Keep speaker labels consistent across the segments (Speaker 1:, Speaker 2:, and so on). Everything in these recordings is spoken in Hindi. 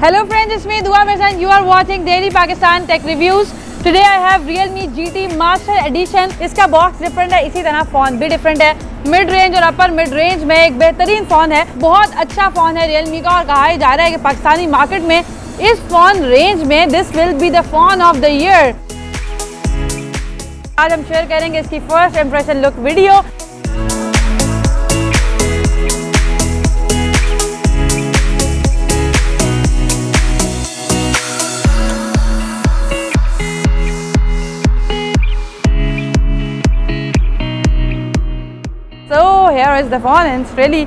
Speaker 1: friends, it's me Dua Mirza and you are watching Daily Pakistan Tech Reviews. Today I have Realme GT Master Edition. इसका बॉक्स डिफरेंट है इसी तरह फ़ोन भी डिफरेंट है मिड रेंज और अपर मिड रेंज में एक बेहतरीन फ़ोन है बहुत अच्छा फ़ोन है Realme का और कहा जा रहा है कि पाकिस्तानी मार्केट में इस फ़ोन रेंज में this will be the phone of the year आज हम शेयर करेंगे इसकी first impression look video here is the phone and it's really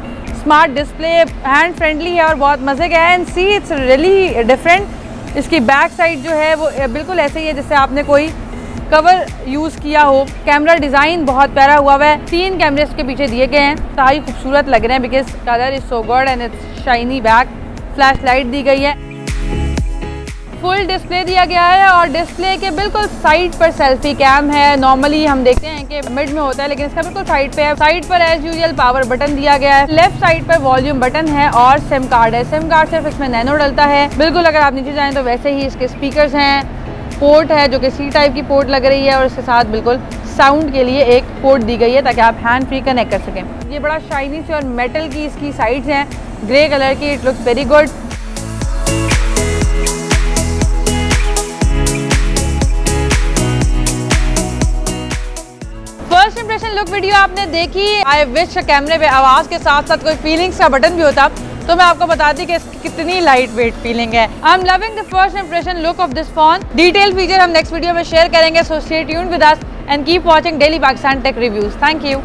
Speaker 1: display hand friendly है और बहुत मज़े का है and see it's really different इसकी बैक साइड जो है वो बिल्कुल ऐसे ही है जैसे आपने कोई कवर यूज़ किया हो। कैमरा डिज़ाइन बहुत प्यारा हुआ हुआ है। तीन कैमरे इसके पीछे दिए गए हैं। सारी खूबसूरत लग रहे हैं because colour is so good and it's shiny back flash light दी गई है। फुल डिस्प्ले दिया गया है और डिस्प्ले के बिल्कुल साइड पर सेल्फी कैम है। नॉर्मली हम देखते हैं कि मिड में होता है, लेकिन इसका बिल्कुल साइड पे है। साइड पर एज यूजल पावर बटन दिया गया है। लेफ़्ट साइड पर वॉल्यूम बटन है और सिम कार्ड है। सिम कार्ड सिर्फ़ इसमें नैनो डलता है। बिल्कुल अगर आप नीचे जाएँ तो वैसे ही इसके स्पीकर हैं। पोर्ट है जो कि सी टाइप की पोर्ट लग रही है और इसके साथ बिल्कुल साउंड के लिए एक पोर्ट दी गई है ताकि आप हैंड फ्री कनेक्ट कर सकें। ये बड़ा शाइनी से और मेटल की इसकी साइड्स हैं। ग्रे कलर की it looks very good look video आपने देखी? आई विश कैमरे पे आवाज़ के साथ साथ कोई फीलिंग्स का बटन भी होता। तो मैं आपको बताती कि इसकी कितनी लाइट वेट फीलिंग है। I am loving the first impression look of this phone detail feature हम नेक्स्ट वीडियो में शेयर करेंगे so stay tuned with us and keep watching daily Pakistan tech reviews thank you